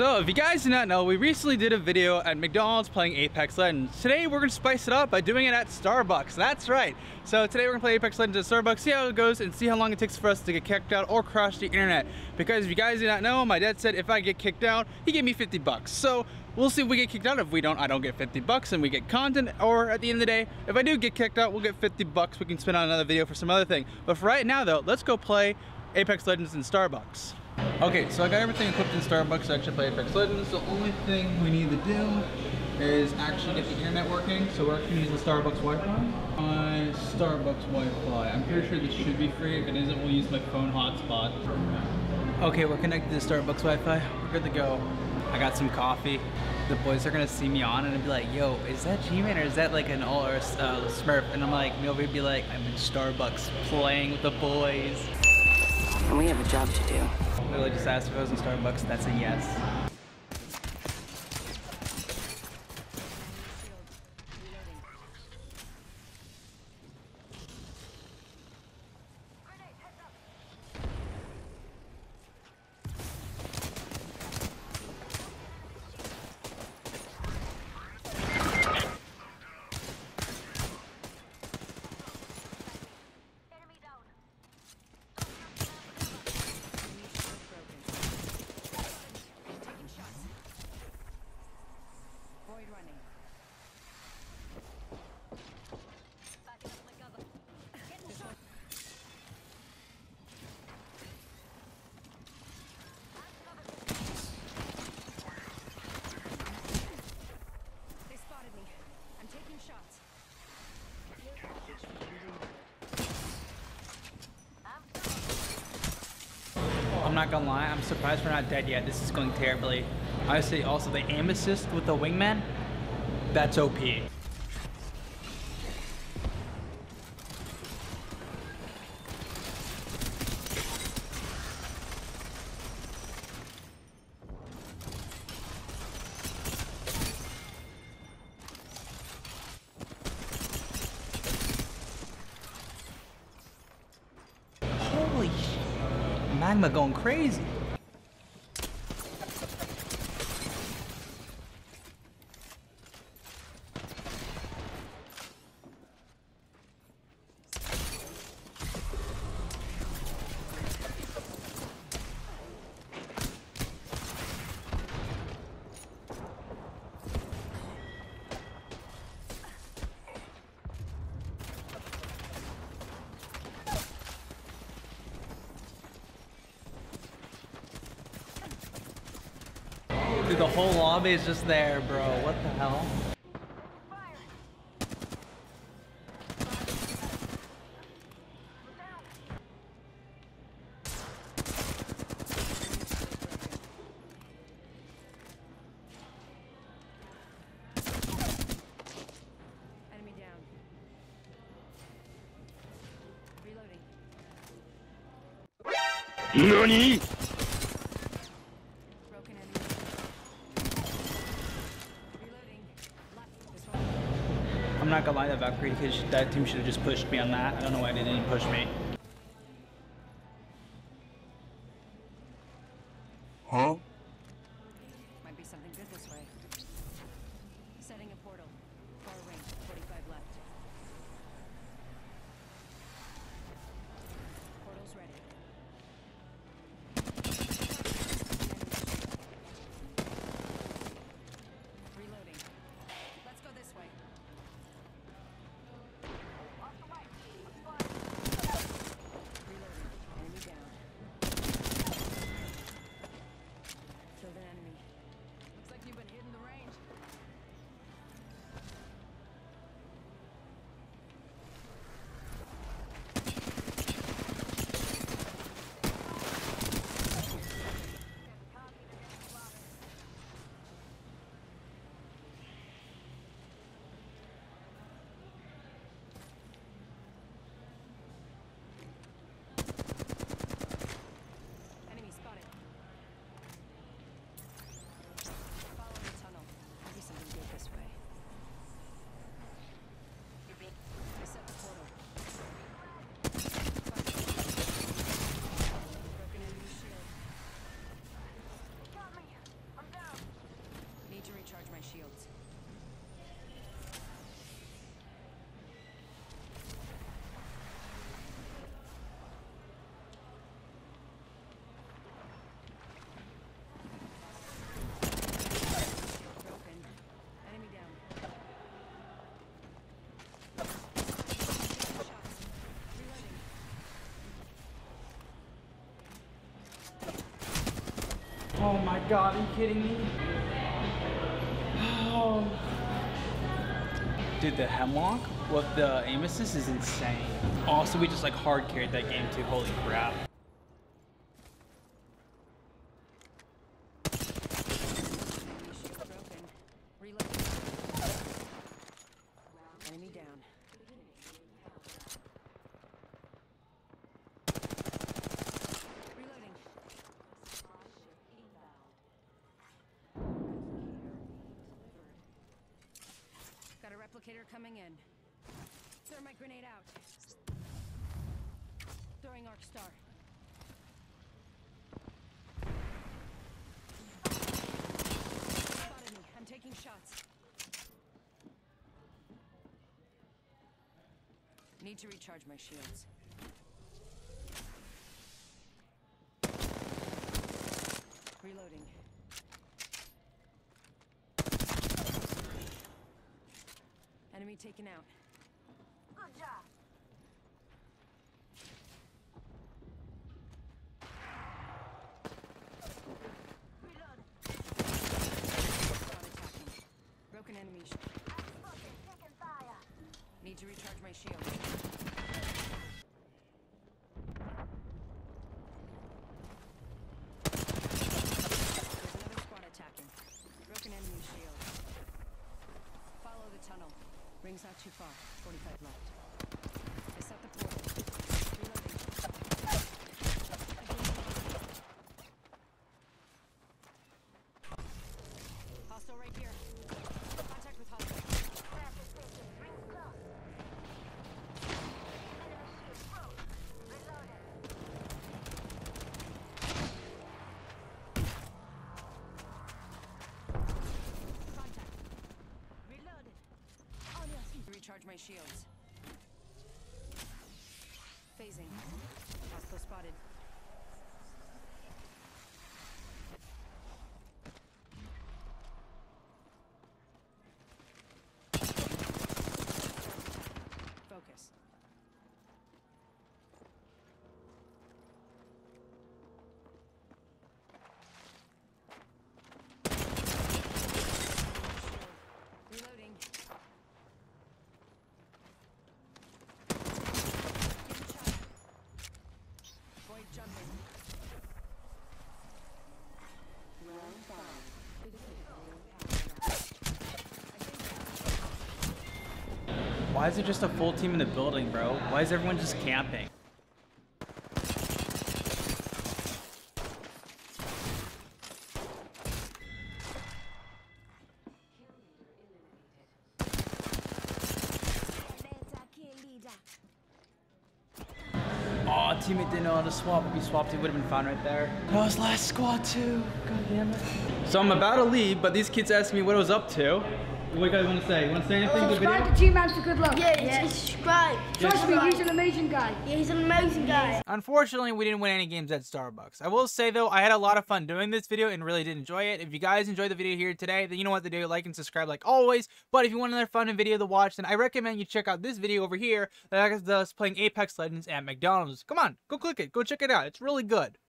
So if you guys do not know, we recently did a video at McDonald's playing Apex Legends. Today we're gonna spice it up by doing it at Starbucks. That's right. So today we're gonna play Apex Legends at Starbucks, see how it goes, and see how long it takes for us to get kicked out or crash the internet. Because if you guys do not know, my dad said if I get kicked out, he gave me 50 bucks. So we'll see if we get kicked out. If we don't, I don't get 50 bucks and we get content. Or at the end of the day, if I do get kicked out, we'll get 50 bucks. We can spend on another video for some other thing. But for right now though, let's go play Apex Legends in Starbucks. Okay, so I got everything equipped in Starbucks to actually play Apex Legends. The only thing we need to do is actually get the internet working. So we're actually using Starbucks Wi-Fi. My Starbucks Wi-Fi. I'm pretty sure this should be free. If it isn't, we'll use my phone hotspot. Okay, we're connected to Starbucks Wi-Fi. We're good to go. I got some coffee. The boys are gonna see me on and be like, yo, is that G-Man or is that like an all or uh, Smurf? And I'm like, nobody be like, I'm in Starbucks playing with the boys. And we have a job to do. Literally just asked if I was in Starbucks, that's a yes. Not gonna lie, I'm surprised we're not dead yet. This is going terribly. I say also the aim assist with the wingman, that's OP. Holy shit. Magma going crazy. Dude, the whole lobby is just there, bro. What the hell? Enemy down. Reloading. NANI?! Not gonna lie, that Valkyrie kid, that team should have just pushed me on that. I don't know why they didn't push me. Huh? Might be something good this way. Setting a portal. Far range. 45 left. Portal's ready. Reloading. Let's go this way. Oh god, are you kidding me? Oh. Dude, the Hemlock with the aim is insane. Also, we just like hard carried that game too. Holy crap. Shield's broken. Reload. Enemy down. Reloading. Got a replicator coming in. Thermite grenade out. Throwing arc star. Spotted me. I'm taking shots. Need to recharge my shields. Reloading. Enemy taken out. Squad attacking. Broken enemy. sh- Need to recharge my shield. There's another squad attacking. Broken enemy shield. Follow the tunnel. Ring's not too far. 45 left. I set the portal. Reloading. Hostile right here. Contact with hostile. Contact. Reloaded. On your feet. Recharge my shields. Phasing. Hostile spotted. Why is it just a full team in the building, bro? Why is everyone just camping? Oh, teammate didn't know how to swap. If he swapped, he would have been fine right there. That was last squad too. God damn it. So I'm about to leave, but these kids asked me what I was up to. What do you guys want to say? Want to say anything to the Subscribe video? to Team Man for good luck. Yeah, yeah. subscribe. Trust me, he's an amazing guy. Yeah, he's an amazing guy. Unfortunately, we didn't win any games at Starbucks. I will say though, I had a lot of fun doing this video and really did enjoy it. If you guys enjoyed the video here today, then you know what to do. Like and subscribe like always. But if you want another fun video to watch, then I recommend you check out this video over here that has us playing Apex Legends at McDonald's. Come on, go click it. Go check it out. It's really good.